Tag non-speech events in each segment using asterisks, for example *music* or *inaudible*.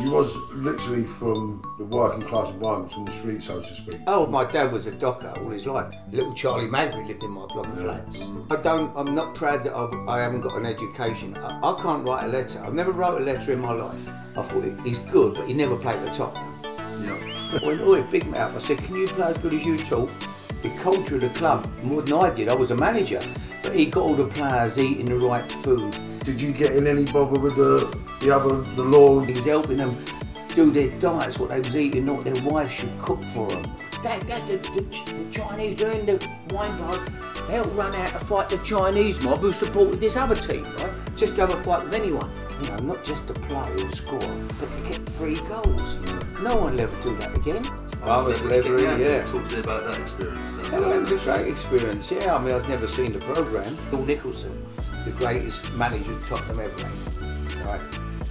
You was literally from the working class environment, from the street, so to speak. Oh, my dad was a docker all his life. Little Charlie Magri lived in my block of flats. Mm. I don't. I'm not proud that I've, I haven't got an education. I, I can't write a letter. I've never wrote a letter in my life. I thought he's good, but he never played the top. Yeah. *laughs* I went, big mouth. I said, can you play as good as you talk? The culture of the club, more than I did. I was a manager, but he got all the players eating the right food. Did you get in any bother with the the other the law? He was helping them do their diets, what they was eating, what their wives should cook for them. Dad, Dad, the, the, the Chinese doing the wine bar, they'll run out to fight the Chinese mob who supported this other team, right? Just to have a fight with anyone. You know, not just to play or score, but to get three goals. No one will ever do that again. I was never, yeah. Talk to me about that experience. Oh, it was a great experience, yeah. I mean, I'd never seen the programme. Bill Nicholson, the greatest manager Tottenham ever had. Right?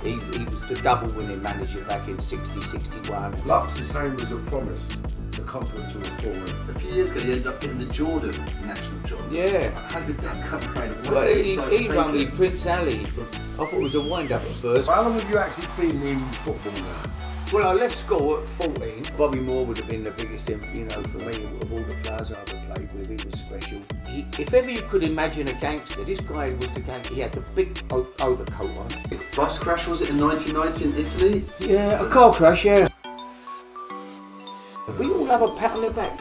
He, he was the double winning manager back in 60, 61. Luck's the same as a promise, the comfort to a full A few years ago, you ended up getting the Jordan national job. Yeah. How did that come around? Why Well, did he, decide to he take rang me? Prince Ali. From, I thought it was a wind up at first. How long have you actually been in football now? Well, I left school at 14. Bobby Moore would have been the biggest, you know, for me of all the players I ever played with. He was special. He, if ever you could imagine a gangster, this guy was the gangster. He had the big overcoat on. Bus crash was it in 1990 in Italy? Yeah, a car crash, yeah. We all have a pat on the back.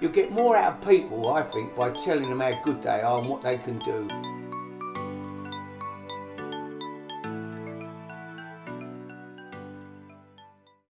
You get more out of people, I think, by telling them how good they are and what they can do.